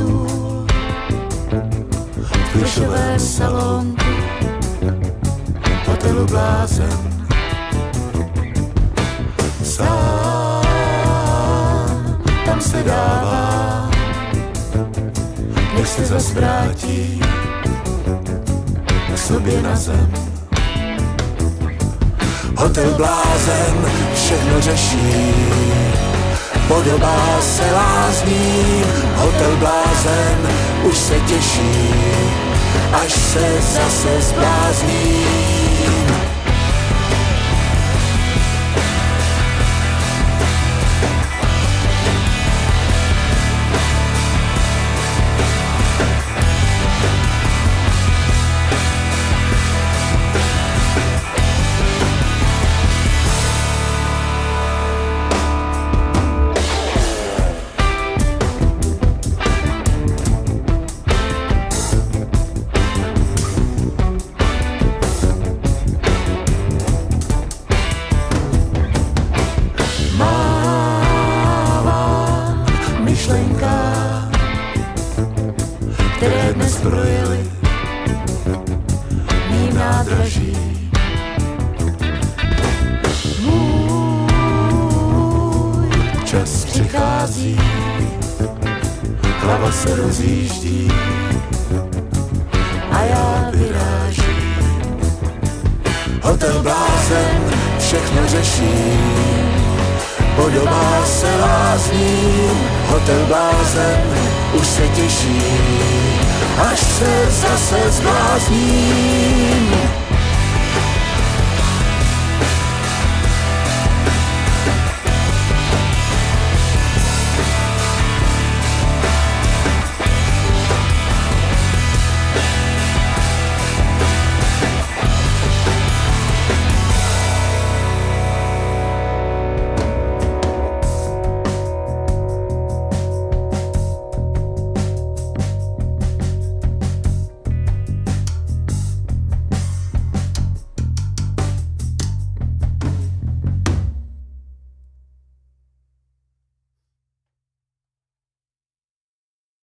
stůl, v dušové salonku, hotelu blázen. Sám tam se dává, než se zas vrátí k sobě na zem. Hotel blázen všechno řeší, podobá se lázním, Blázen už se těší, až se zase zblázní. Které dnes projeli mým nádraží. Můj čas přichází, hlava se rozjíždí a já vyrážím. Hotel blázen všechno řeší, podobá se lázním. Hotel blázen už se těší, až se zase zblázním.